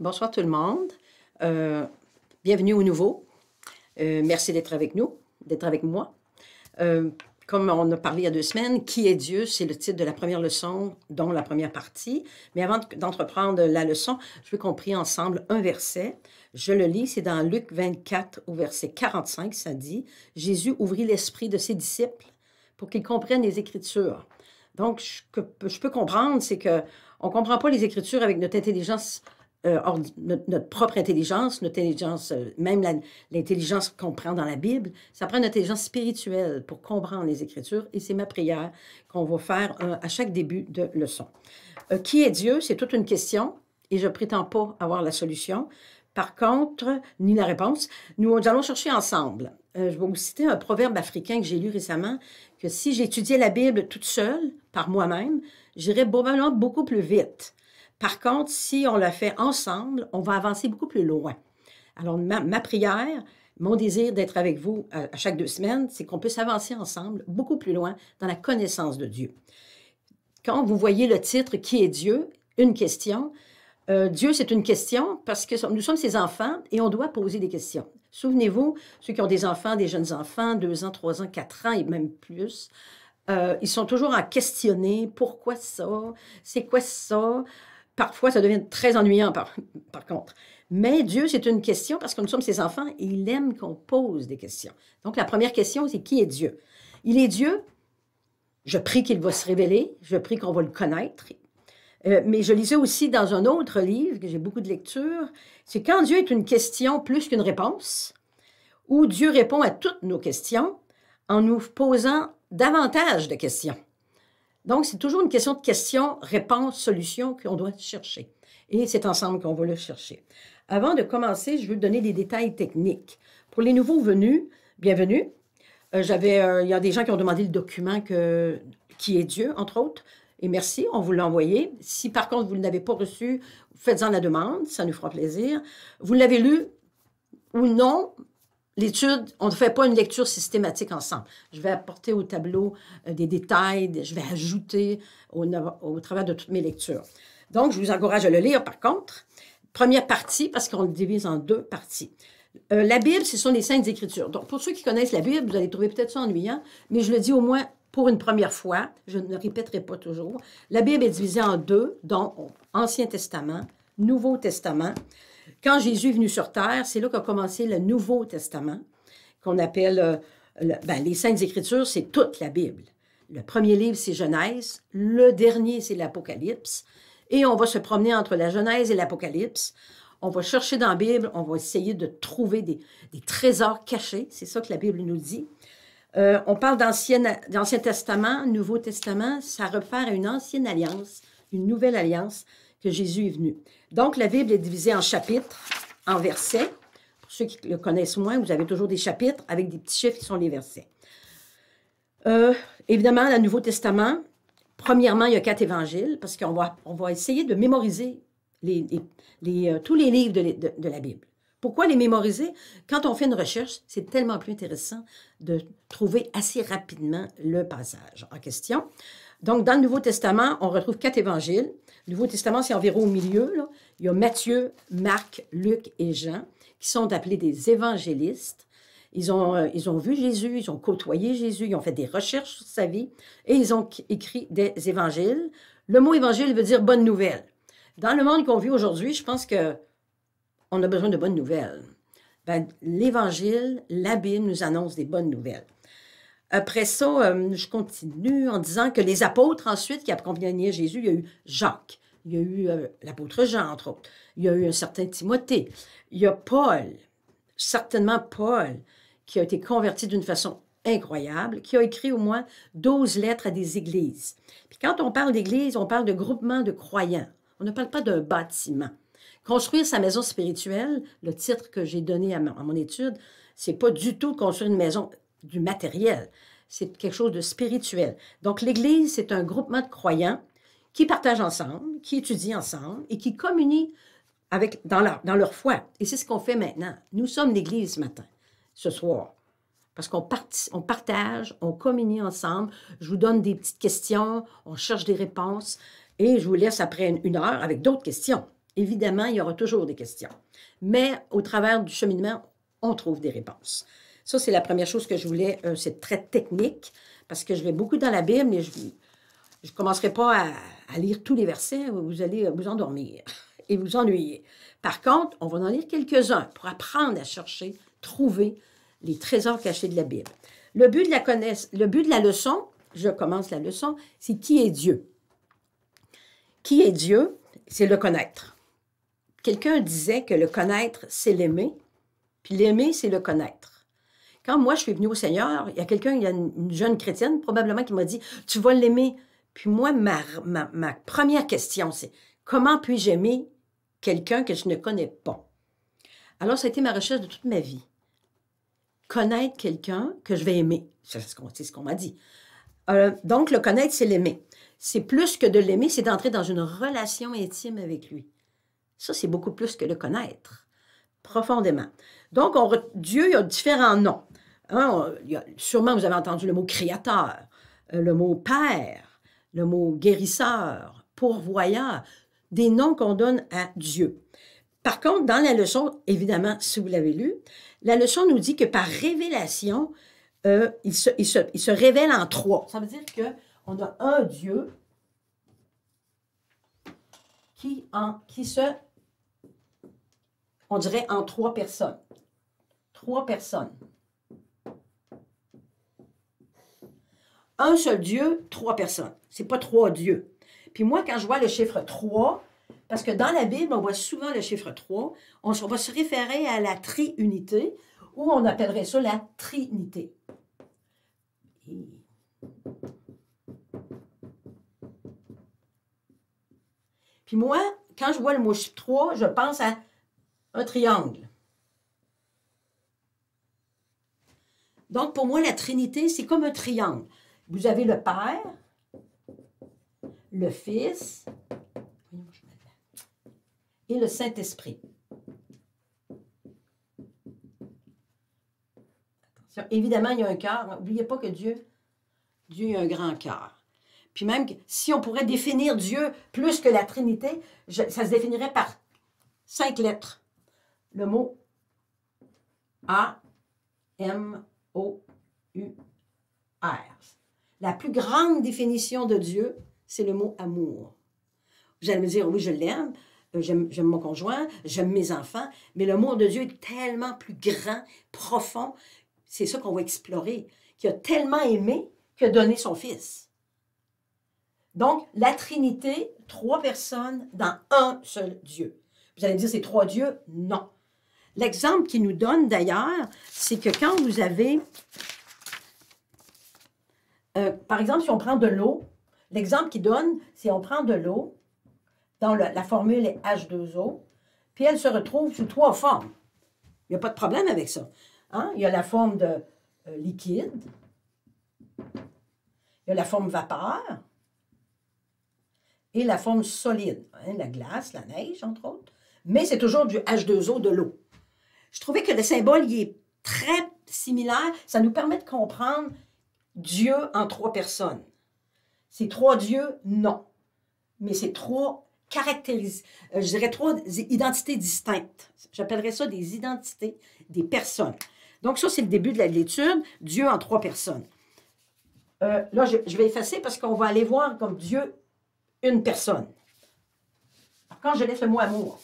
Bonsoir tout le monde. Euh, bienvenue au nouveau. Euh, merci d'être avec nous, d'être avec moi. Euh, comme on a parlé il y a deux semaines, Qui est Dieu? C'est le titre de la première leçon, dont la première partie. Mais avant d'entreprendre la leçon, je veux qu'on prie ensemble un verset. Je le lis, c'est dans Luc 24 au verset 45, ça dit, Jésus ouvrit l'esprit de ses disciples pour qu'ils comprennent les Écritures. Donc, ce que je peux comprendre, c'est que on ne comprend pas les Écritures avec notre intelligence euh, notre, propre intelligence, notre intelligence, euh, même l'intelligence qu'on prend dans la Bible, ça prend une intelligence spirituelle pour comprendre les Écritures et c'est ma prière qu'on va faire euh, à chaque début de leçon. qui est Dieu? C'est toute une question et je prétends pas avoir la solution. Par contre, ni la réponse, nous allons chercher ensemble. je vais vous citer un proverbe africain que j'ai lu récemment, que si j'étudiais la Bible toute seule, par moi-même, j'irais probablement beaucoup plus vite. Par contre, si on le fait ensemble, on va avancer beaucoup plus loin. Alors, ma, prière, mon désir d'être avec vous à, chaque deux semaines, c'est qu'on puisse avancer ensemble beaucoup plus loin dans la connaissance de Dieu. Quand vous voyez le titre Qui est Dieu Une question. Euh, Dieu, c'est une question parce que nous sommes ses enfants et on doit poser des questions. Souvenez-vous, ceux qui ont des enfants, des jeunes enfants, deux ans, trois ans, quatre ans et même plus, euh, ils sont toujours à questionner pourquoi ça, c'est quoi ça, Parfois, ça devient très ennuyant, par, contre. Mais Dieu, c'est une question parce que nous sommes ses enfants et il aime qu'on pose des questions. Donc, la première question, c'est qui est Dieu? Il est Dieu. Je prie qu'il va se révéler. Je prie qu'on va le connaître. Euh, mais je lisais aussi dans un autre livre, que j'ai beaucoup de lectures, c'est quand Dieu est une question plus qu'une réponse, où Dieu répond à toutes nos questions en nous posant davantage de questions. Donc, c'est toujours une question de question, réponse, solution qu'on doit chercher. Et c'est ensemble qu'on va le chercher. Avant de commencer, je veux donner des détails techniques. Pour les nouveaux venus, bienvenue. Euh, j'avais, euh, il y a des gens qui ont demandé le document qui est Dieu, entre autres. Et merci, on vous l'a envoyé. Si par contre vous ne l'avez pas reçu, faites-en la demande, ça nous fera plaisir. Vous l'avez lu ou non, L'étude, on ne fait pas une lecture systématique ensemble. Je vais apporter au tableau euh, des détails, je vais ajouter au, travers de toutes mes lectures. Donc, je vous encourage à le lire, par contre. Première partie, parce qu'on le divise en deux parties. Euh, la Bible, ce sont les Saintes Écritures. Donc, pour ceux qui connaissent la Bible, vous allez trouver peut-être ça ennuyant, mais je le dis au moins pour une première fois, je ne répéterai pas toujours. La Bible est divisée en deux, dont Ancien Testament, Nouveau Testament. Quand Jésus est venu sur terre, c'est là qu'a commencé le Nouveau Testament, qu'on appelle euh, ben, les Saintes Écritures, c'est toute la Bible. Le premier livre, c'est Genèse. Le dernier, c'est l'Apocalypse. Et on va se promener entre la Genèse et l'Apocalypse. On va chercher dans la Bible, on va essayer de trouver des, trésors cachés. C'est ça que la Bible nous dit. Euh, on parle d'Ancien Testament, Nouveau Testament. Ça réfère à une ancienne alliance, une nouvelle alliance que Jésus est venu. Donc, la Bible est divisée en chapitres, en versets. Pour ceux qui le connaissent moins, vous avez toujours des chapitres avec des petits chiffres qui sont les versets. Euh, évidemment, le Nouveau Testament, premièrement, il y a quatre évangiles, parce qu'on va, essayer de mémoriser euh, tous les livres de, la Bible. Pourquoi les mémoriser? Quand on fait une recherche, c'est tellement plus intéressant de trouver assez rapidement le passage en question. Donc, dans le Nouveau Testament, on retrouve quatre évangiles. Le Nouveau Testament, c'est environ au milieu. Il y a Matthieu, Marc, Luc et Jean, qui sont appelés des évangélistes. Ils ont, euh, ils ont vu Jésus, ils ont côtoyé Jésus, ils ont fait des recherches sur sa vie et ils ont écrit des évangiles. Le mot évangile veut dire bonne nouvelle. Dans le monde qu'on vit aujourd'hui, je pense que on a besoin de bonnes nouvelles. Ben, L'Évangile, la Bible nous annonce des bonnes nouvelles. Après ça, euh, je continue en disant que les apôtres ensuite qui accompagnaient Jésus, il y a eu Jacques, il y a eu euh, l'apôtre Jean, entre autres, il y a eu un certain Timothée, il y a Paul, certainement Paul, qui a été converti d'une façon incroyable, qui a écrit au moins 12 lettres à des églises. Puis quand on parle d'église, on parle de groupement de croyants. On ne parle pas d'un bâtiment. Construire sa maison spirituelle, le titre que j'ai donné à, mon étude, c'est pas du tout construire une maison du matériel. C'est quelque chose de spirituel. Donc, l'Église, c'est un groupement de croyants qui partagent ensemble, qui étudient ensemble et qui communient avec, dans, leur, dans leur foi. Et c'est ce qu'on fait maintenant. Nous sommes l'Église ce matin, ce soir. Parce qu'on on partage, on communie ensemble. Je vous donne des petites questions, on cherche des réponses et je vous laisse après une heure avec d'autres questions. Évidemment, il y aura toujours des questions. Mais au travers du cheminement, on trouve des réponses. Ça, c'est la première chose que je voulais. euh, c'est très technique parce que je vais beaucoup dans la Bible, mais je ne commencerai pas à, lire tous les versets. Vous allez vous endormir et vous ennuyer. Par contre, on va en lire quelques-uns pour apprendre à chercher, trouver les trésors cachés de la Bible. Le but de la, le but de la leçon, je commence la leçon, c'est qui est Dieu? Qui est Dieu? C'est le connaître. Quelqu'un disait que le connaître, c'est l'aimer, puis l'aimer, c'est le connaître. Quand moi, je suis venue au Seigneur, il y a quelqu'un, il y a une, une jeune chrétienne, probablement, qui m'a dit Tu vas l'aimer. Puis moi, ma, ma, première question, c'est Comment puis-je aimer quelqu'un que je ne connais pas? Alors, ça a été ma recherche de toute ma vie. Connaître quelqu'un que je vais aimer. C'est ce qu'on m'a dit. Euh, donc, le connaître, c'est l'aimer. C'est plus que de l'aimer, c'est d'entrer dans une relation intime avec lui. Ça, c'est beaucoup plus que le connaître, profondément. Donc, Dieu il a différents noms. Hein, sûrement, vous avez entendu le mot créateur, euh, le mot père, le mot guérisseur, pourvoyeur, des noms qu'on donne à Dieu. Par contre, dans la leçon, évidemment, si vous l'avez lu, la leçon nous dit que par révélation, euh, il se révèle en trois. Ça veut dire qu'on a un Dieu qui, en, qui se, on dirait, en trois personnes. Trois personnes. Un seul Dieu, trois personnes. C'est pas trois dieux. Puis moi, quand je vois le chiffre 3, parce que dans la Bible, on voit souvent le chiffre 3, on, va se référer à la triunité, ou on appellerait ça la trinité. Puis moi, quand je vois le mot chiffre 3, je pense à un triangle. Donc, pour moi, la Trinité, c'est comme un triangle. Vous avez le Père, le Fils et le Saint-Esprit. Évidemment, il y a un cœur. N'oubliez pas que Dieu, Dieu a un grand cœur. Puis même, si on pourrait définir Dieu plus que la Trinité, ça se définirait par cinq lettres. Le mot A, M, O, U, R. La plus grande définition de Dieu, c'est le mot amour. Vous allez me dire, oui, je l'aime, euh, j'aime mon conjoint, j'aime mes enfants, mais l'amour de Dieu est tellement plus grand, profond. C'est ça qu'on va explorer, qui a tellement aimé qu'il a donné son Fils. Donc, la Trinité, trois personnes dans un seul Dieu. Vous allez me dire, c'est trois dieux? Non. L'exemple qu'il nous donne d'ailleurs, c'est que quand vous avez, euh, par exemple, si on prend de l'eau, l'exemple qu'il donne, c'est on prend de l'eau, le- la formule est H2O, puis elle se retrouve sous trois formes. Il n'y a pas de problème avec ça. Hein? Il y a la forme de euh, liquide, il y a la forme vapeur et la forme solide, hein, la glace, la neige, entre autres. Mais c'est toujours du H2O de l'eau. Je trouvais que le symbole il est très similaire. Ça nous permet de comprendre Dieu en trois personnes. C'est trois dieux, non. Mais c'est trois caractéris, euh, je dirais trois identités distinctes. J'appellerais ça des identités des personnes. Donc ça, c'est le début de l'étude. Dieu en trois personnes. Euh, là, je vais effacer parce qu'on va aller voir comme Dieu une personne. Quand je laisse le mot amour,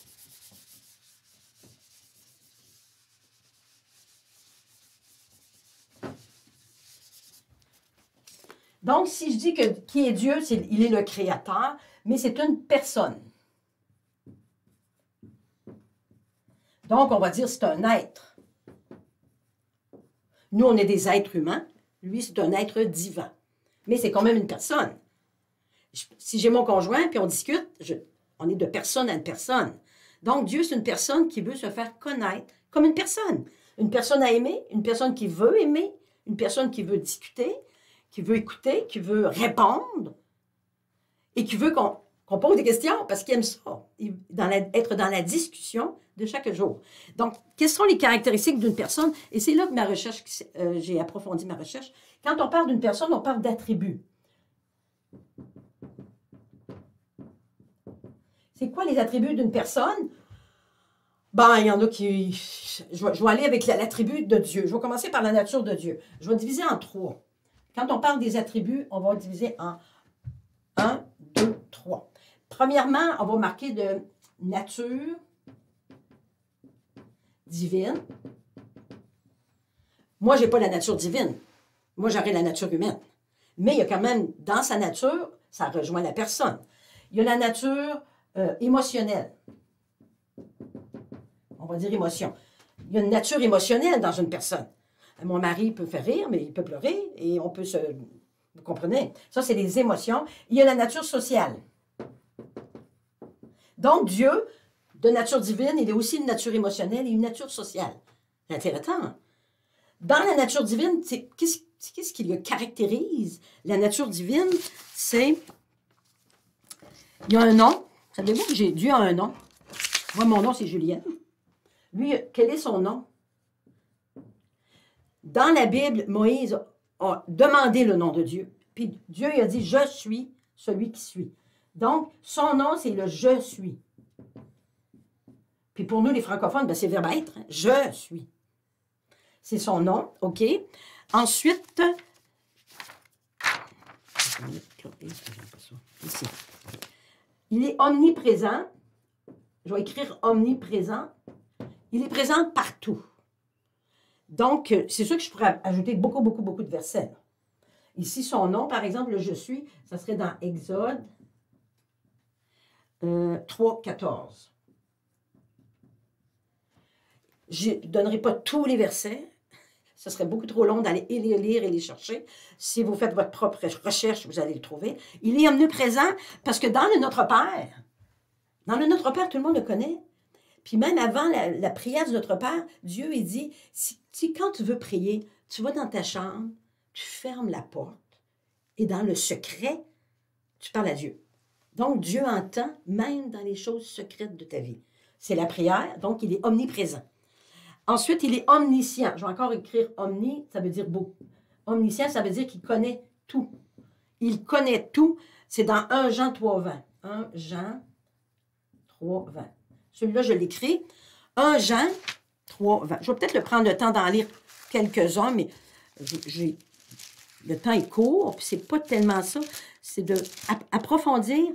Donc, si je dis que qui est Dieu, c'est, il est le créateur, mais c'est une personne. Donc, on va dire c'est un être. Nous, on est des êtres humains. Lui, c'est un être divin. Mais c'est quand même une personne. Si j'ai mon conjoint, puis on discute, on est de personne à personne. Donc, Dieu, c'est une personne qui veut se faire connaître comme une personne. Une personne à aimer, une personne qui veut aimer, une personne qui veut discuter, qui veut écouter, qui veut répondre et qui veut qu'on qu'on pose des questions parce qu'il aime ça, dans être dans la discussion de chaque jour. Donc, quelles sont les caractéristiques d'une personne? Et c'est là que ma recherche, euh, j'ai approfondi ma recherche. Quand on parle d'une personne, on parle d'attributs. C'est quoi les attributs d'une personne? Ben, il y en a qui. Je vais, aller avec la- l'attribut de Dieu. Je vais commencer par la nature de Dieu. Je vais diviser en trois. Quand on parle des attributs, on va diviser en un, deux, trois. Premièrement, on va marquer de nature divine. Moi, je n'ai pas la nature divine. Moi, j'aurais la nature humaine. Mais il y a quand même, dans sa nature, ça rejoint la personne. Il y a la nature euh, émotionnelle. On va dire émotion. Il y a une nature émotionnelle dans une personne. Mon mari peut faire rire, mais il peut pleurer et on peut se... Vous comprenez? Ça, c'est les émotions. Il y a la nature sociale. Donc, Dieu, de nature divine, il est aussi une nature émotionnelle et une nature sociale. C'est intéressant. Dans la nature divine, qu'est-ce qui le caractérise? La nature divine, c'est... Il y a un nom. Savez-vous que j'ai Dieu a un nom? Moi, mon nom, c'est Julienne. Lui, quel est son nom? Dans la Bible, Moïse a demandé le nom de Dieu. Puis Dieu il a dit, je suis celui qui suis. Donc, son nom, c'est le je suis. Puis pour nous, les francophones, ben, c'est verbe être. Je suis. C'est son nom, OK? Ensuite. Il est omniprésent. Je vais écrire omniprésent. Il est présent partout. Donc, euh, c'est sûr que je pourrais ajouter beaucoup, beaucoup, beaucoup de versets. Ici, son nom, par exemple, le je suis, ça serait dans Exode euh, 3, 14. Je ne donnerai pas tous les versets. Ce serait beaucoup trop long d'aller les lire et les chercher. Si vous faites votre propre recherche, vous allez le trouver. Il est omniprésent parce que dans le Notre Père, dans le Notre Père, tout le monde le connaît. Puis même avant la, prière du Notre Père, Dieu, il dit, si quand tu veux prier, tu vas dans ta chambre, tu fermes la porte, et dans le secret, tu parles à Dieu. Donc, Dieu entend même dans les choses secrètes de ta vie. C'est la prière, donc il est omniprésent. Ensuite, il est omniscient. Je vais encore écrire omni, ça veut dire beau. Omniscient, ça veut dire qu'il connaît tout. Il connaît tout. C'est dans 1 Jean 3, 20. 1 Jean 3, 20. Celui-là, je l'écris. 1 Jean 3, 20. Je vais peut-être le prendre le temps d'en lire quelques-uns, mais j'ai le temps est court, puis c'est pas tellement ça. C'est de ap- approfondir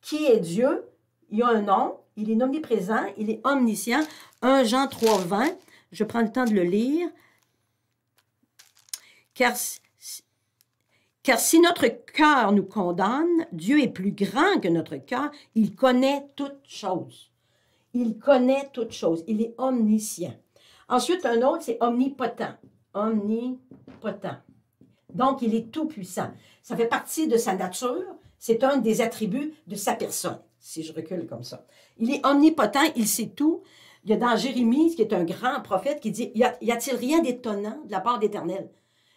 qui est Dieu. Il a un nom, il est omniprésent, il est omniscient. 1 Jean 3, 20. Je prends le temps de le lire. Car, car si notre cœur nous condamne, Dieu est plus grand que notre cœur. Il connaît toutes choses. Il connaît toutes choses. Il est omniscient. Ensuite, un autre, c'est omnipotent. Omnipotent. Donc, il est tout puissant. Ça fait partie de sa nature. C'est un des attributs de sa personne, si je recule comme ça. Il est omnipotent, il sait tout. Il y a dans Jérémie, qui est un grand prophète, qui dit, y a-t-il rien d'étonnant de la part d'Éternel?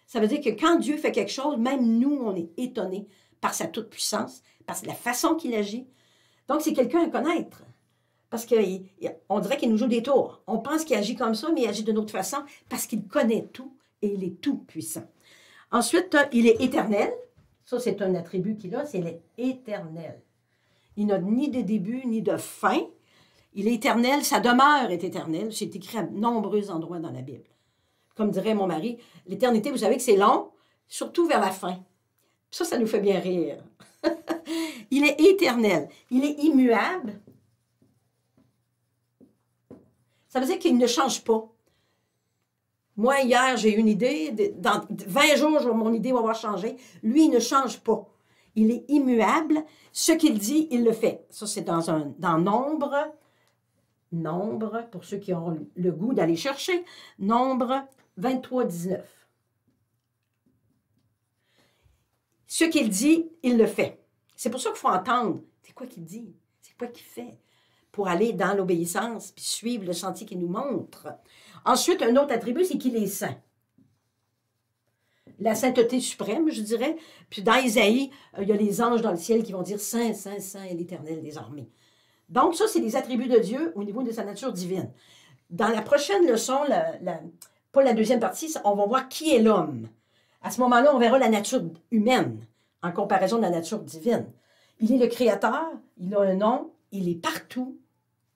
Ça veut dire que quand Dieu fait quelque chose, même nous, on est étonnés par sa toute-puissance, par la façon qu'il agit. Donc, c'est quelqu'un à connaître. Parce qu'on dirait qu'il nous joue des tours. On pense qu'il agit comme ça, mais il agit d'une autre façon parce qu'il connaît tout et il est tout puissant. Ensuite, euh, il est éternel. Ça, c'est un attribut qu'il a, c'est l'éternel. Il n'a ni de début ni de fin. Il est éternel, sa demeure est éternelle. C'est écrit à nombreux endroits dans la Bible. Comme dirait mon mari, l'éternité, vous savez que c'est long, surtout vers la fin. Ça, ça nous fait bien rire. il est éternel. Il est immuable. Ça veut dire qu'il ne change pas. Moi, hier, j'ai une idée. Dans 20 jours, mon idée va avoir changé. Lui, il ne change pas. Il est immuable. Ce qu'il dit, il le fait. Ça, c'est dans un dans nombre. Nombre, pour ceux qui ont le goût d'aller chercher. Nombre 23, 19. Ce qu'il dit, il le fait. C'est pour ça qu'il faut entendre. C'est quoi qu'il dit? C'est quoi qu'il fait? Pour aller dans l'obéissance puis suivre le sentier qu'il nous montre. Ensuite, un autre attribut, c'est qu'il est saint. La sainteté suprême, je dirais. Puis dans Isaïe, euh, il y a les anges dans le ciel qui vont dire Saint, Saint, Saint est l'Éternel des armées. Donc, ça, c'est les attributs de Dieu au niveau de sa nature divine. Dans la prochaine leçon, pas la deuxième partie, on va voir qui est l'homme. À ce moment-là, on verra la nature humaine en comparaison de la nature divine. Il est le créateur, il a un nom, il est partout,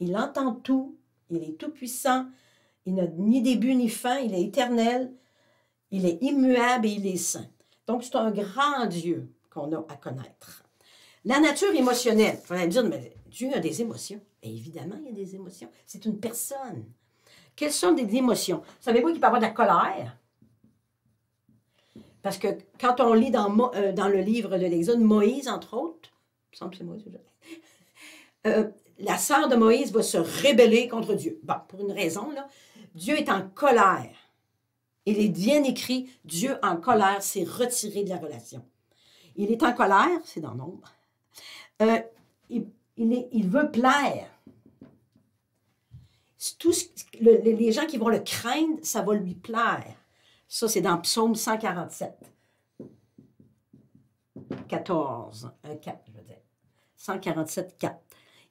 il entend tout, il est tout-puissant, il n'a ni début ni fin, il est éternel, il est immuable et il est saint. Donc, c'est un grand Dieu qu'on a à connaître. La nature émotionnelle. Vous allez me dire, mais Dieu a des émotions. évidemment, il y a des émotions. C'est une personne. Quelles sont des émotions? Savez-vous qu'il peut avoir de la colère? Parce que quand on lit dans, euh, dans le livre de l'Exode, Moïse, entre autres, il me semble que c'est Moïse, la sœur de Moïse va se rébeller contre Dieu. Bon, pour une raison, là. Dieu est en colère. Il est bien écrit, Dieu en colère s'est retiré de la relation. Il est en colère, c'est dans l'ombre. Euh, il, veut plaire. Tout les gens qui vont le craindre, ça va lui plaire. Ça, c'est dans Psaume 147. 14, 4, je veux dire. 147, 4.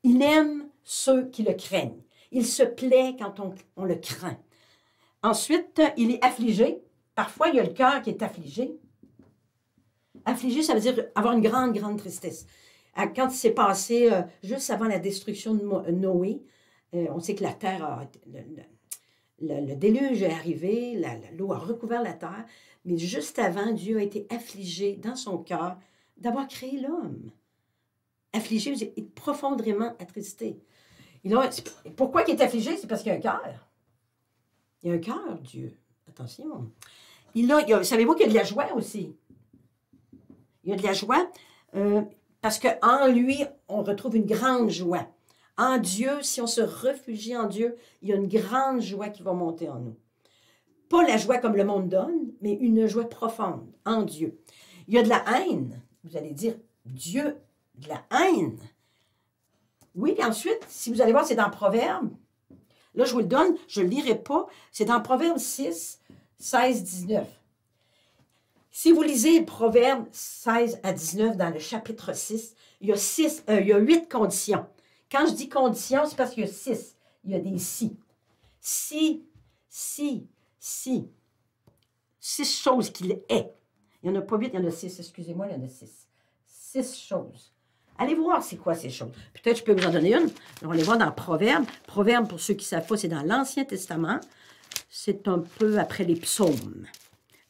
Il aime ceux qui le craignent. Il se plaît quand on, le craint. Ensuite, il est affligé. Parfois, il y a le cœur qui est affligé. Affligé, ça veut dire avoir une grande, grande tristesse. Quand il s'est passé, euh, juste avant la destruction de Noé, euh, on sait que la terre a. Le, déluge est arrivé, l'eau a recouvert la terre, mais juste avant, Dieu a été affligé dans son cœur d'avoir créé l'homme. Affligé, il est profondément attristé. pourquoi il est affligé? C'est parce qu'il a un cœur. Il y a un cœur, Dieu. Attention. Il a, savez-vous qu'il y a de la joie aussi? Il y a de la joie euh, parce qu'en lui, on retrouve une grande joie. En Dieu, si on se réfugie en Dieu, il y a une grande joie qui va monter en nous. Pas la joie comme le monde donne, mais une joie profonde en Dieu. Il y a de la haine. Vous allez dire, Dieu, de la haine. Oui, puis ensuite, si vous allez voir, c'est dans Proverbe. Là, je vous le donne, je ne le lirai pas. C'est dans Proverbe 6, 16, 19. Si vous lisez Proverbe 16 à 19 dans le chapitre 6, il y a, six, euh, il y a huit conditions. Quand je dis conditions, c'est parce qu'il y a six. Il y a des si. Si, si, si. Six choses qu'il est. Il n'y en a pas huit, il y en a six. Excusez-moi, il y en a six. Six choses. Allez voir c'est quoi ces choses? Peut-être je peux vous en donner une. On les voir dans Proverbe. Proverbe, pour ceux qui ne savent pas, c'est dans l'Ancien Testament. C'est un peu après les psaumes.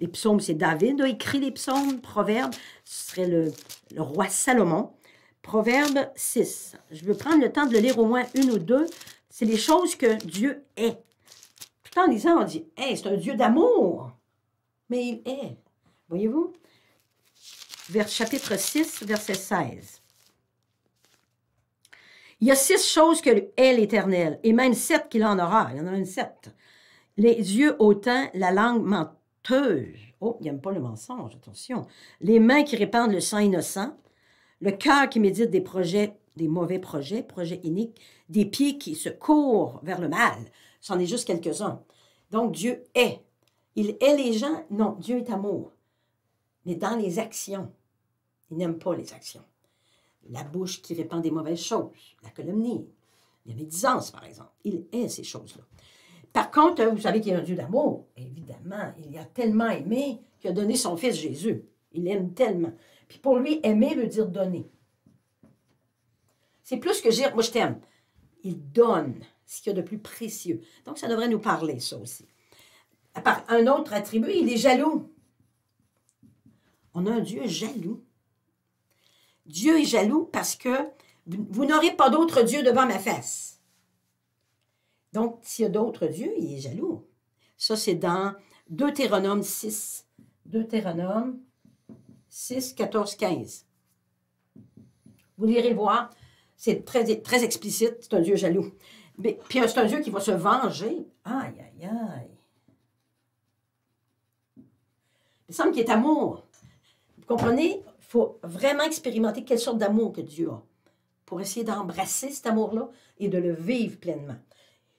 Les psaumes, c'est David a écrit les psaumes. Proverbe, ce serait le, roi Salomon. Proverbe 6. Je veux prendre le temps de le lire au moins une ou deux. C'est les choses que Dieu est. Tout en lisant, on dit, hey, c'est un Dieu d'amour. Mais il est. Voyez-vous? Vers chapitre 6, verset 16. Il y a six choses que est l'Éternel, et même sept qu'il en aura. Il y en a même sept. Les yeux hautains, la langue menteuse. Oh, il n'aime pas le mensonge, attention. Les mains qui répandent le sang innocent. Le cœur qui médite des projets, des mauvais projets, projets iniques. Des pieds qui se courent vers le mal. C'en est juste quelques-uns. Donc, Dieu est. Il est les gens? Non, Dieu est amour. Mais dans les actions, il n'aime pas les actions la bouche qui répand des mauvaises choses, la calomnie, la médisance, par exemple. Il est ces choses-là. Par contre, vous savez qu'il y a un Dieu d'amour. Évidemment, il a tellement aimé qu'il a donné son fils Jésus. Il aime tellement. Puis pour lui, aimer veut dire donner. C'est plus que dire, moi je t'aime. Il donne ce qu'il y a de plus précieux. Donc ça devrait nous parler, ça aussi. un autre attribut, il est jaloux. On a un Dieu jaloux. Dieu est jaloux parce que vous, n'aurez pas d'autre Dieu devant ma face. Donc, s'il y a d'autres dieux, il est jaloux. Ça, c'est dans Deutéronome 6. Deutéronome 6, 14, 15. Vous l'irez voir. C'est très, très explicite. C'est un Dieu jaloux. Mais, puis c'est un Dieu qui va se venger. Aïe, aïe, aïe. Il semble qu'il est amour. Vous comprenez? Faut vraiment expérimenter quelle sorte d'amour que Dieu a pour essayer d'embrasser cet amour-là et de le vivre pleinement.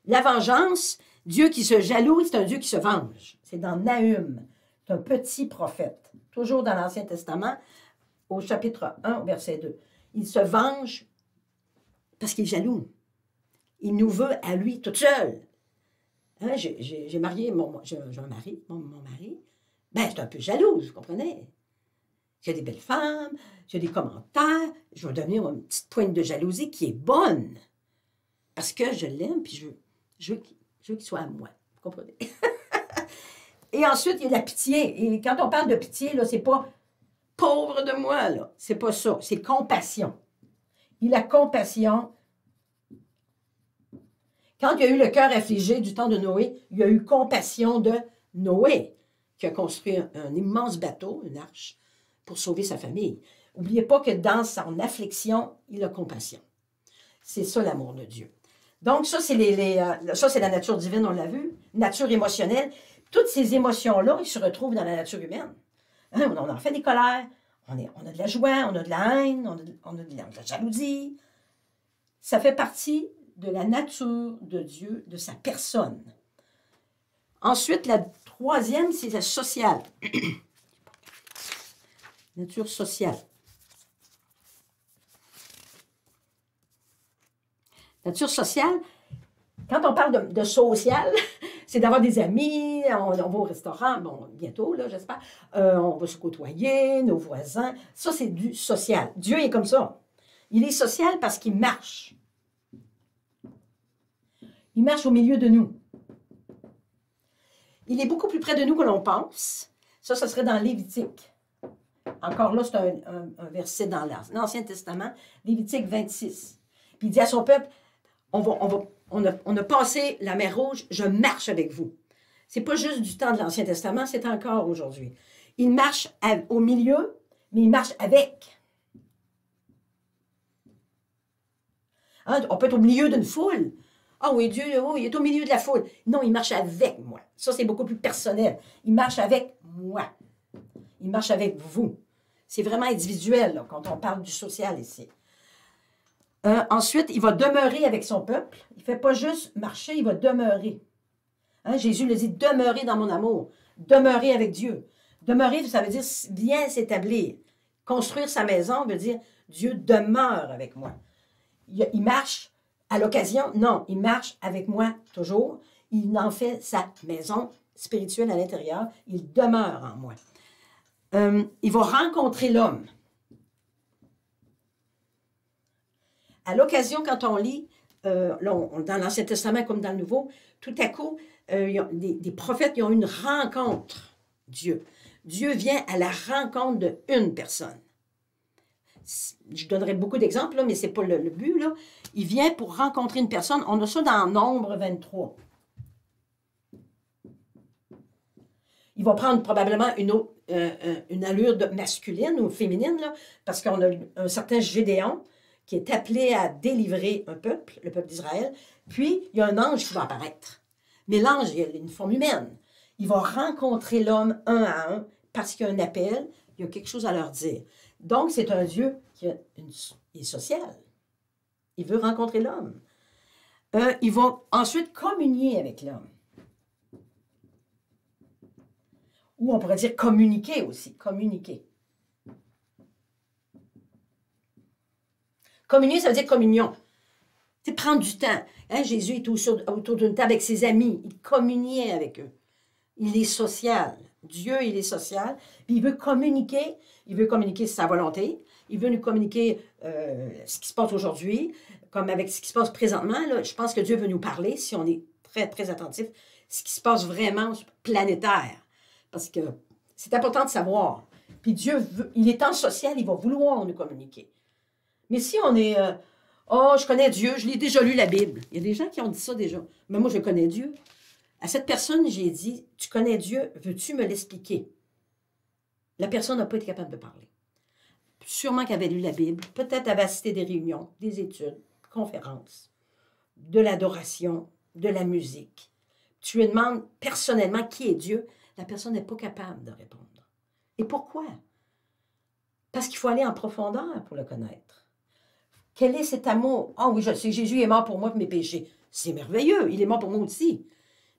La vengeance, Dieu qui se jalouse, c'est un Dieu qui se venge. C'est dans Nahum, c'est un petit prophète, toujours dans l'Ancien Testament, au chapitre 1, verset 2. Il se venge parce qu'il est jaloux. Il nous veut à lui tout seul. Hein, j'ai marié, mon, un mari, mon, mon mari. Ben, c'est un peu jaloux, vous comprenez? J'ai des belles femmes, j'ai des commentaires, je vais donner une petite pointe de jalousie qui est bonne. Parce que je l'aime, puis je, je veux qu'il soit à moi. Vous comprenez? Et ensuite, il y a la pitié. Et quand on parle de pitié, là, c'est pas pauvre de moi, là. C'est pas ça. C'est compassion. Il a compassion. Quand il y a eu le cœur affligé du temps de Noé, il y a eu compassion de Noé, qui a construit un, immense bateau, une arche, pour sauver sa famille. N'oubliez pas que dans son affliction, il a compassion. C'est ça l'amour de Dieu. Donc, ça, c'est les, euh, ça, c'est la nature divine, on l'a vu. Nature émotionnelle. Toutes ces émotions-là, ils se retrouvent dans la nature humaine. Hein, on en fait des colères, on, a de la joie, on a de la haine, on a, on a de la jalousie. Ça fait partie de la nature de Dieu, de sa personne. Ensuite, la troisième, c'est la sociale. nature sociale. Nature sociale, quand on parle de, social, c'est d'avoir des amis, on, va au restaurant, bon, bientôt, là, j'espère, euh, on va se côtoyer, nos voisins. Ça, c'est du social. Dieu est comme ça. Il est social parce qu'il marche. Il marche au milieu de nous. Il est beaucoup plus près de nous que l'on pense. Ça, ce serait dans Lévitique. Encore là, c'est un, verset dans l'Ancien Testament, Lévitique 26. Puis il dit à son peuple, on, va, on, va, on, a, on a passé la mer Rouge, je marche avec vous. C'est pas juste du temps de l'Ancien Testament, c'est encore aujourd'hui. Il marche au milieu, mais il marche avec. Hein, on peut être au milieu d'une foule. Ah oui, Dieu, il est au milieu de la foule. Non, il marche avec moi. Ça, c'est beaucoup plus personnel. Il marche avec moi. Il marche avec vous. C'est vraiment individuel quand on parle du social ici. Euh, ensuite, il va demeurer avec son peuple. Il ne fait pas juste marcher, il va demeurer. Hein, Jésus le dit, demeurer dans mon amour. Demeurer avec Dieu. Demeurer, ça veut dire bien s'établir. Construire sa maison veut dire Dieu demeure avec moi. il marche à l'occasion, non, il marche avec moi toujours. Il en fait sa maison spirituelle à l'intérieur. Il demeure en moi. Euh, il va rencontrer l'homme. À l'occasion, quand on lit, euh, dans l'Ancien Testament comme dans le Nouveau, tout à coup, euh, des, prophètes ils ont une rencontre, Dieu. Dieu vient à la rencontre d'une personne. Je donnerai beaucoup d'exemples, mais ce n'est pas le, but. Là. Il vient pour rencontrer une personne. On a ça dans Nombre 23. Il va prendre probablement une, euh, une allure masculine ou féminine, parce qu'on a un certain Gédéon qui est appelé à délivrer un peuple, le peuple d'Israël. Puis, il y a un ange qui va apparaître. Mais l'ange, il a une forme humaine. Il va rencontrer l'homme un à un parce qu'il y a un appel, il y a quelque chose à leur dire. Donc, c'est un Dieu qui est social. Il veut rencontrer l'homme. Euh, il ensuite communier avec l'homme. Ou on pourrait dire communiquer aussi, communiquer. Communier, ça veut dire communion. C'est prendre du temps. Hein, Jésus est autour, d'une table avec ses amis. Il communiait avec eux. Il est social. Dieu, il est social. Il veut communiquer. Il veut communiquer sa volonté. Il veut nous communiquer euh, ce qui se passe aujourd'hui, comme avec ce qui se passe présentement. je pense que Dieu veut nous parler, si on est très, très attentif, ce qui se passe vraiment planétaire. Parce que c'est important de savoir. Puis Dieu, veut, il est en social, il va vouloir nous communiquer. Mais si on est euh, Oh, je connais Dieu, je l'ai déjà lu la Bible. Il y a des gens qui ont dit ça déjà. Mais moi, je connais Dieu. À cette personne, j'ai dit Tu connais Dieu, veux-tu me l'expliquer? La personne n'a pas été capable de parler. Sûrement qu'elle avait lu la Bible, peut-être avait assisté des réunions, des études, conférences, de l'adoration, de la musique. Tu lui demandes personnellement qui est Dieu, la personne n'est pas capable de répondre. Et pourquoi? Parce qu'il faut aller en profondeur pour le connaître. Quel est cet amour? Ah oui, je sais, Jésus est mort pour moi pour mes péchés. C'est merveilleux, il est mort pour moi aussi.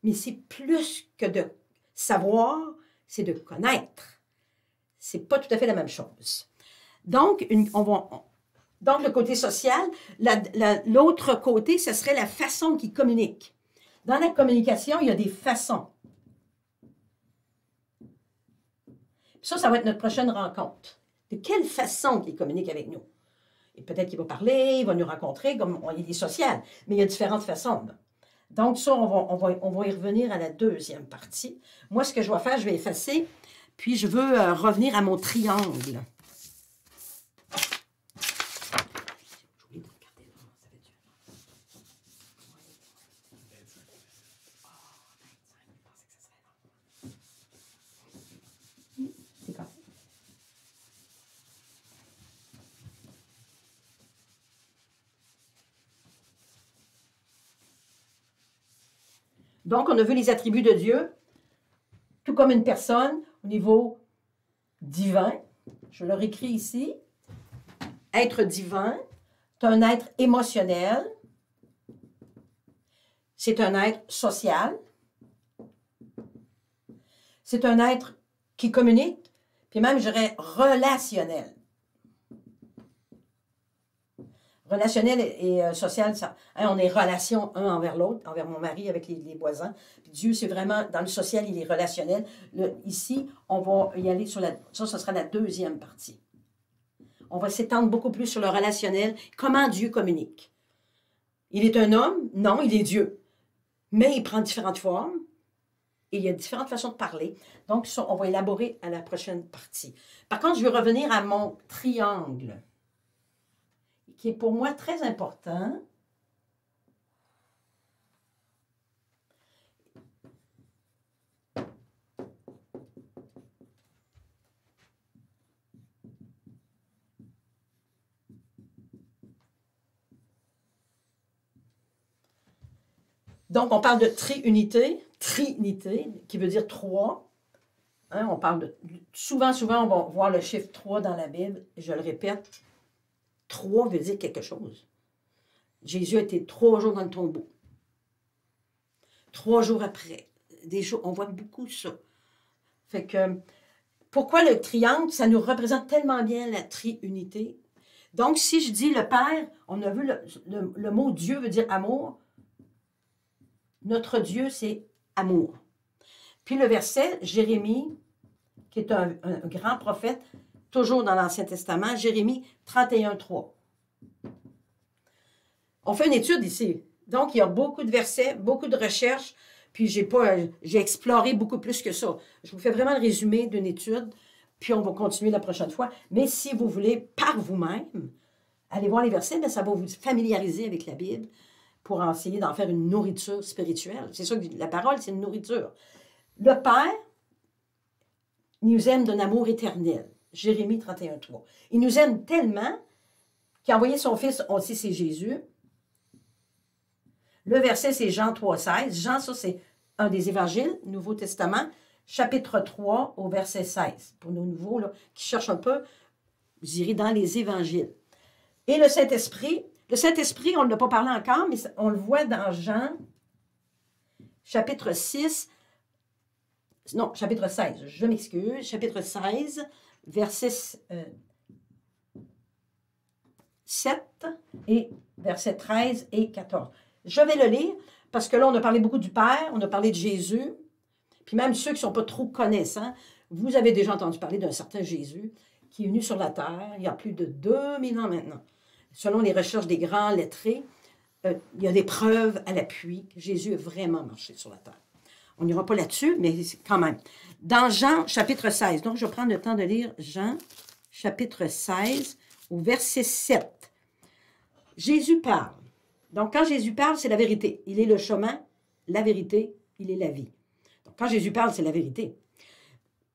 Mais c'est plus que de savoir, c'est de connaître. C'est pas tout à fait la même chose. Donc, on va, donc le côté social, l'autre côté, ce serait la façon qu'il communique. Dans la communication, il y a des façons. Ça, ça va être notre prochaine rencontre. De quelle façon il communique avec nous? Et peut-être qu'il va parler, il va nous rencontrer, comme on, il est social, mais il y a différentes façons. Donc, ça, on va y revenir à la deuxième partie. Moi, ce que je vais faire, je vais effacer, puis je veux euh, revenir à mon triangle. Donc, on a vu les attributs de Dieu, tout comme une personne au niveau divin. Je leur écris ici. Être divin, c'est un être émotionnel. C'est un être social. C'est un être qui communique, puis même, je dirais, relationnel relationnel et, euh, social, hein, on est relation un envers l'autre, envers mon mari, avec les, voisins. Dieu, c'est vraiment, dans le social, il est relationnel. ici, on va y aller sur la, ça, ce sera la deuxième partie. On va s'étendre beaucoup plus sur le relationnel, comment Dieu communique. Il est un homme? Non, il est Dieu. Mais il prend différentes formes. Et il y a différentes façons de parler. Donc, on va élaborer à la prochaine partie. Par contre, je vais revenir à mon triangle qui est pour moi très important. Donc, on parle de triunité, trinité, qui veut dire trois. Hein, on parle de. Souvent, souvent, on va voir le chiffre 3 dans la Bible. Je le répète, Trois veut dire quelque chose. Jésus a été trois jours dans le tombeau. Trois jours après. Des jours, on voit beaucoup ça. Fait que, pourquoi le triangle, ça nous représente tellement bien la triunité? Donc, si je dis le Père, on a vu le, mot Dieu veut dire amour. Notre Dieu, c'est amour. Puis le verset, Jérémie, qui est un grand prophète, toujours dans l'Ancien Testament, Jérémie 31, 3. On fait une étude ici. Donc, il y a beaucoup de versets, beaucoup de recherches, puis j'ai pas, j'ai exploré beaucoup plus que ça. Je vous fais vraiment le résumé d'une étude, puis on va continuer la prochaine fois. Mais si vous voulez, par vous-même, aller voir les versets, mais ça va vous familiariser avec la Bible pour essayer d'en faire une nourriture spirituelle. C'est ça que la parole, c'est une nourriture. Le Père nous aime d'un amour éternel. Jérémie 31, 3. Il nous aime tellement qu'il a envoyé son fils, on sait c'est Jésus. Le verset, c'est Jean 3, 16. Jean, ça, c'est un des évangiles, Nouveau Testament, chapitre 3 au verset 16. Pour nos nouveaux qui cherchent un peu, vous irez dans les évangiles. Et le Saint-Esprit, le Saint-Esprit, on ne l'a pas parlé encore, mais on le voit dans Jean, chapitre 6, non, chapitre 16, je m'excuse, chapitre 16, verset 7 euh, et verset 13 et 14. Je vais le lire parce que là, on a parlé beaucoup du Père, on a parlé de Jésus, puis même ceux qui ne sont pas trop connaissants, vous avez déjà entendu parler d'un certain Jésus qui est venu sur la terre il y a plus de 2000 ans maintenant. Selon les recherches des grands lettrés, euh, il y a des preuves à l'appui que Jésus a vraiment marché sur la terre. On n'ira pas là-dessus, mais quand même. Dans Jean chapitre 16, donc je prendre le temps de lire Jean chapitre 16 au verset 7. Jésus parle. Donc quand Jésus parle, c'est la vérité. Il est le chemin, la vérité, il est la vie. Donc quand Jésus parle, c'est la vérité.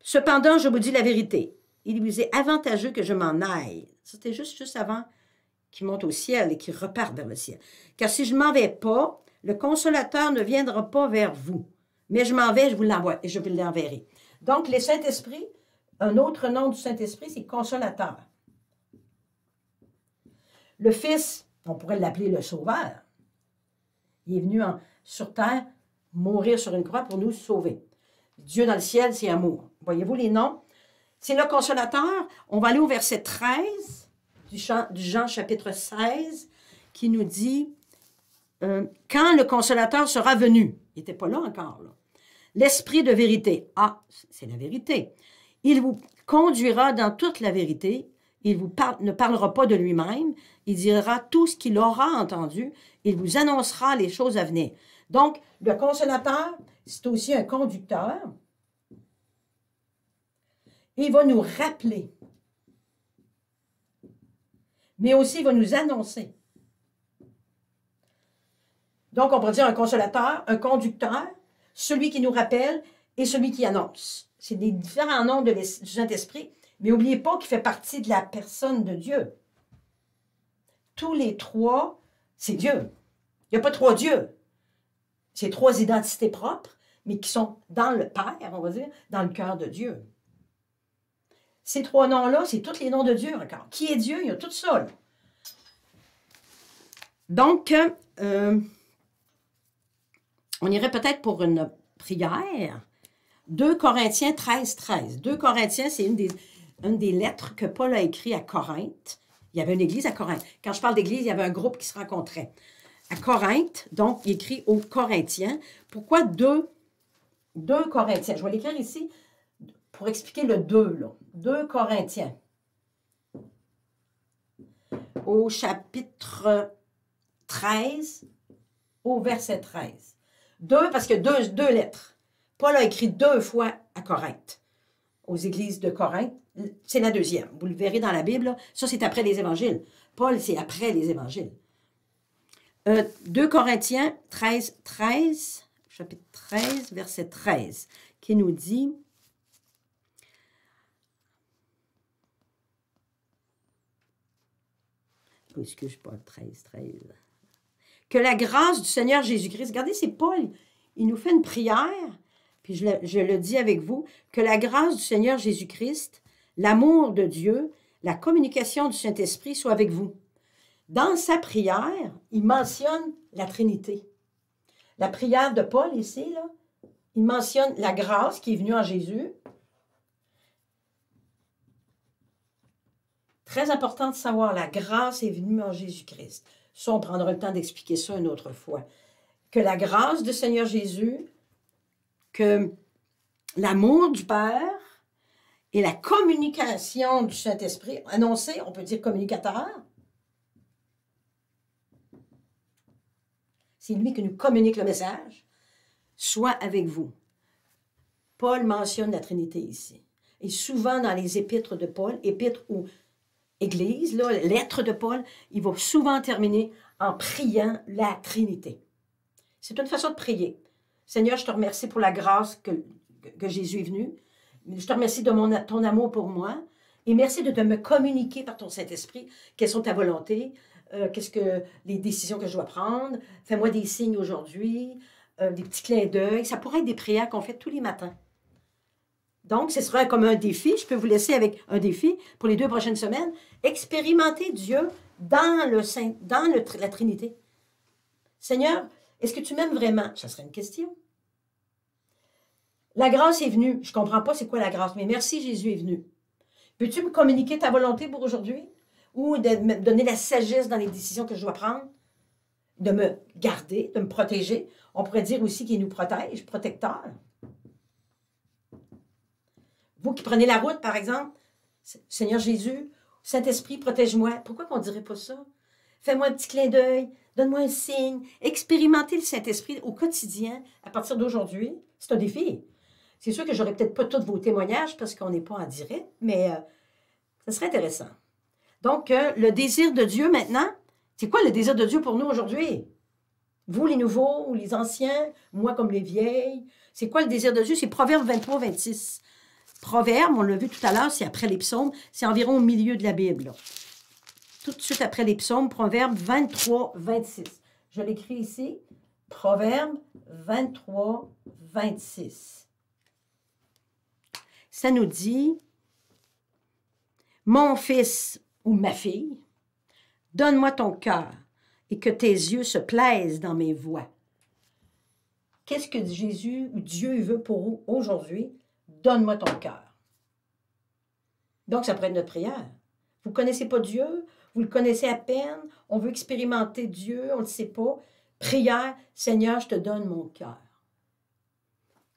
Cependant, je vous dis la vérité. Il vous est avantageux que je m'en aille. C'était juste, juste avant qu'il monte au ciel et qu'il reparte vers le ciel. Car si je ne m'en vais pas, le consolateur ne viendra pas vers vous. Mais je m'en vais, je vous l'envoie et je vous l'enverrai. Donc, le Saint-Esprit, un autre nom du Saint-Esprit, c'est consolateur. Le Fils, on pourrait l'appeler le Sauveur. Il est venu sur terre mourir sur une croix pour nous sauver. Dieu dans le ciel, c'est amour. Voyez-vous les noms? C'est le consolateur. On va aller au verset 13 du, Jean, chapitre 16 qui nous dit euh, Quand le consolateur sera venu, il n'était pas là encore, là l'esprit de vérité. Ah, c'est la vérité. Il vous, conduira dans toute la vérité. Il vous ne parlera pas de lui-même. Il dira tout ce qu'il aura entendu. Il vous annoncera les choses à venir. Donc, le consolateur, c'est aussi un conducteur. Il va nous rappeler. Mais aussi, il va nous annoncer. Donc, on pourrait dire un consolateur, un conducteur, celui qui nous rappelle et celui qui annonce. C'est des différents noms de du Saint-Esprit, mais n'oubliez pas qu'il fait partie de la personne de Dieu. Tous les trois, c'est Dieu. Il n'y a pas trois dieux. C'est trois identités propres, mais qui sont dans le Père, on va dire, dans le cœur de Dieu. Ces trois noms-là, c'est tous les noms de Dieu encore. Qui est Dieu? Il y a tout ça. Donc, euh, on irait peut-être pour une prière. 2 Corinthiens 13, 13. 2 Corinthiens, c'est une des, lettres que Paul a écrites à Corinthe. Il y avait une église à Corinthe. Quand je parle d'église, il y avait un groupe qui se rencontrait. À Corinthe, donc, il écrit aux Corinthiens. Pourquoi 2, 2 Corinthiens? Je vais l'écrire ici pour expliquer le 2, là. 2 Corinthiens. Au chapitre 13, au verset 13. Deux, parce que deux, deux lettres. Paul a écrit deux fois à Corinthe, aux églises de Corinthe. C'est la deuxième. Vous le verrez dans la Bible. Ça, c'est après les évangiles. Paul, c'est après les évangiles. 2 euh, Corinthiens 13, 13, chapitre 13, verset 13, qui nous dit excuse pas, 13, 13. Que la grâce du Seigneur Jésus-Christ, regardez, c'est Paul, il nous fait une prière, puis je le, dis avec vous, que la grâce du Seigneur Jésus-Christ, l'amour de Dieu, la communication du Saint-Esprit soit avec vous. Dans sa prière, il mentionne la Trinité. La prière de Paul ici, il mentionne la grâce qui est venue en Jésus. Très important de savoir, la grâce est venue en Jésus-Christ. Ça, on prendra le temps d'expliquer ça une autre fois. Que la grâce du Seigneur Jésus, que l'amour du Père et la communication du Saint-Esprit, annoncé, on peut dire communicateur, c'est lui qui nous communique le message, soit avec vous. Paul mentionne la Trinité ici. Et souvent dans les épîtres de Paul, épîtres ou Église, là, lettre de Paul, il va souvent terminer en priant la Trinité. C'est une façon de prier. Seigneur, je te remercie pour la grâce que, Jésus est venu. Je te remercie de mon, ton amour pour moi. Et merci de, me communiquer par ton Saint-Esprit quelles sont ta volonté, euh, qu'est-ce que les décisions que je dois prendre. Fais-moi des signes aujourd'hui, euh, des petits clins d'œil. Ça pourrait être des prières qu'on fait tous les matins. Donc, ce sera comme un défi. Je peux vous laisser avec un défi pour les deux prochaines semaines. Expérimenter Dieu dans, le Saint, dans la Trinité. Seigneur, est-ce que tu m'aimes vraiment? Ça serait une question. La grâce est venue. Je ne comprends pas c'est quoi la grâce, mais merci, Jésus est venu. Peux-tu me communiquer ta volonté pour aujourd'hui? Ou de me donner la sagesse dans les décisions que je dois prendre? De me garder, de me protéger. On pourrait dire aussi qu'il nous protège, protecteur. Vous qui prenez la route, par exemple, Seigneur Jésus, Saint-Esprit, protège-moi. Pourquoi qu'on ne dirait pas ça? Fais-moi un petit clin d'œil, donne-moi un signe. Expérimentez le Saint-Esprit au quotidien à partir d'aujourd'hui. C'est un défi. C'est sûr que j'aurais peut-être pas tous vos témoignages parce qu'on n'est pas en direct, mais euh, ce serait intéressant. Donc, euh, le désir de Dieu maintenant, c'est quoi le désir de Dieu pour nous aujourd'hui? Vous, les nouveaux ou les anciens, moi comme les vieilles, c'est quoi le désir de Dieu? C'est Proverbe 23, 26. Proverbe, on l'a vu tout à l'heure, c'est après les psaumes, c'est environ au milieu de la Bible. Tout de suite après les psaumes, Proverbe 23, 26. Je l'écris ici. Proverbe 23, 26. Ça nous dit, Mon fils ou ma fille, donne-moi ton cœur et que tes yeux se plaisent dans mes voies. Qu'est-ce que Jésus ou Dieu veut pour aujourd'hui? Donne-moi ton cœur. Donc, ça pourrait être notre prière. Vous ne connaissez pas Dieu, vous le connaissez à peine, on veut expérimenter Dieu, on ne le sait pas. Prière, Seigneur, je te donne mon cœur.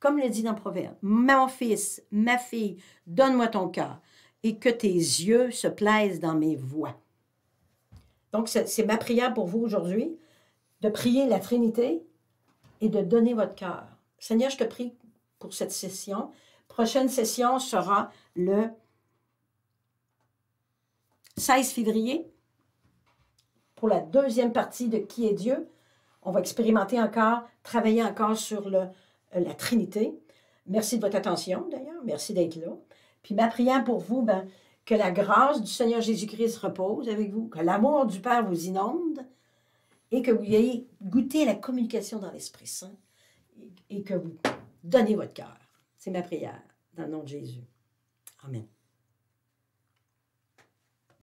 comme le dit dans Proverbe, mon fils, ma fille, donne-moi ton cœur et que tes yeux se plaisent dans mes voies. Donc, c'est ma prière pour vous aujourd'hui, de prier la Trinité et de donner votre cœur. Seigneur, je te prie pour cette session. Prochaine session sera le 16 février pour la deuxième partie de Qui est Dieu. On va expérimenter encore, travailler encore sur le, euh, la Trinité. Merci de votre attention, d'ailleurs. Merci d'être là. Puis ma prière pour vous, ben, que la grâce du Seigneur Jésus-Christ repose avec vous, que l'amour du Père vous inonde et que vous ayez goûté à la communication dans l'Esprit Saint et que vous donnez votre cœur. C'est ma prière dans le nom de Jésus. Amen.